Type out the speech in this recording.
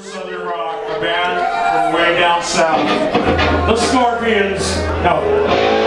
Southern Rock, a band from way down south. The Scorpions. No.